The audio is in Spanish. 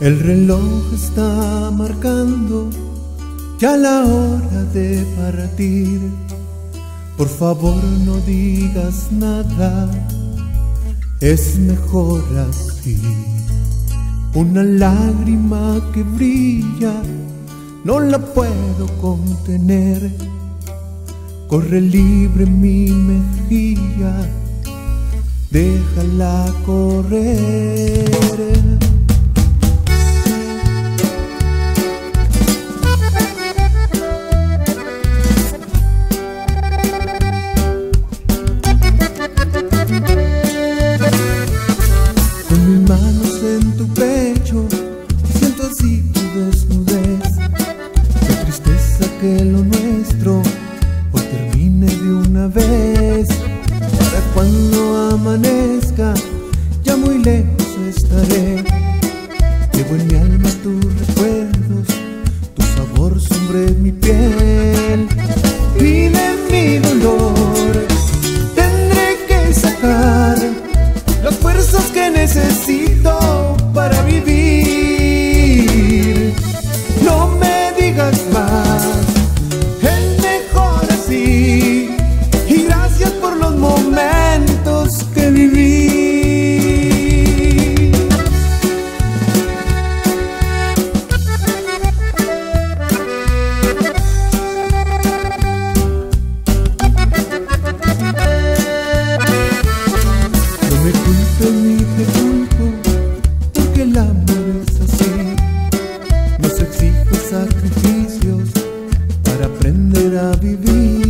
El reloj está marcando ya la hora de partir. Por favor no digas nada, es mejor así. Una lágrima que brilla, no la puedo contener. Corre libre mi mejilla, déjala correr. que lo nuestro hoy termine de una vez. Para cuando amanezca, ya muy lejos estaré. Llevo en mi alma tus recuerdos, tu sabor sobre mi piel. Vive mi dolor, tendré que sacar las fuerzas que necesito. Para viver.